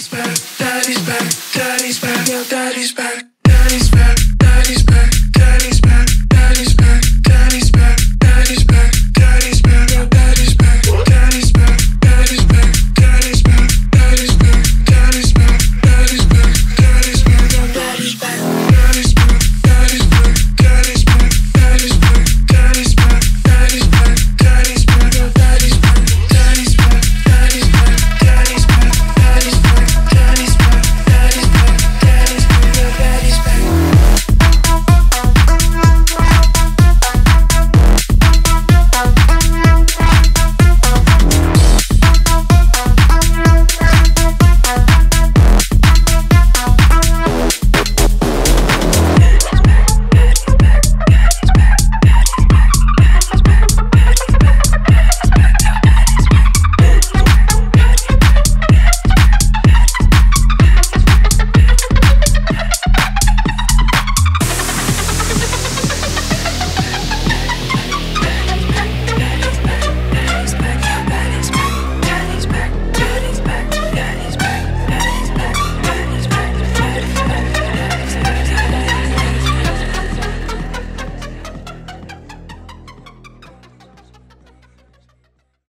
Daddy's back, daddy's back, daddy's back, daddy's back, daddy's back.